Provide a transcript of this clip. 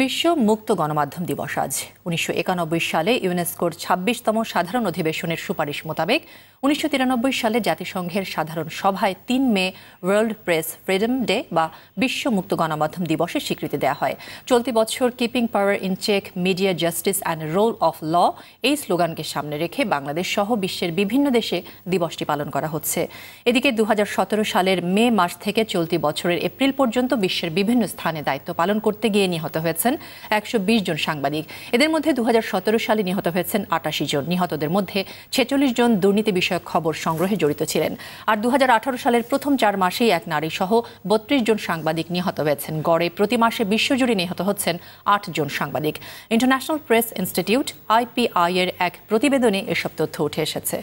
বিশ্ব মুক্ত গণমাধ্যম দিবস আজ। উনিশশো একানব্বই সালে ইউনেস্কোর ছাব্বিশতম সাধারণ অধিবেশনের সুপারিশ মোতাবেক উনিশশো তিরানব্বই সালে জাতিসংঘের সাধারণ সভায় তিন May world press freedom day বা বিশ্ব মুক্ত গণমাধ্যম দিবসের স্বীকৃতি দেওয়া হয়। চলতি বছর keeping power in check, media justice and rule of law এই স্লোগানকে সামনে রেখে বাংলাদেশ সহ বিশ্বের বিভিন্ন দেশে দিবসটি পালন করা হচ্ছে। এদিকে দু হাজার সতেরো সালের মে মাস থেকে চলতি বছরের এপ্রিল পর্যন্ত বিশ্বের বিভিন্ন স্থানে দায়িত্ব পালন করতে গিয়ে নিহত হয়েছেন একশো জন সাংবাদিক। এদের মধ্যে দু হাজার সতেরো সালে নিহত হয়েছেন আটাশি জন। নিহতদের মধ্যে ছেচল্লিশ জন দুর্নীতি বিষয়ক খবর সংগ্রহে জড়িত ছিলেন। আর দু হাজার আঠারো সালের প্রথম চার মাসেই এক নারী সহ বত্রিশ জন সাংবাদিক নিহত হয়েছেন। গড়ে প্রতি মাসে বিশ্বজুড়ে নিহত হচ্ছেন আট জন সাংবাদিক। ইন্টারন্যাশনাল প্রেস ইনস্টিটিউট, আইপিআই এর এক প্রতিবেদনে এসব তথ্য উঠে এসেছে।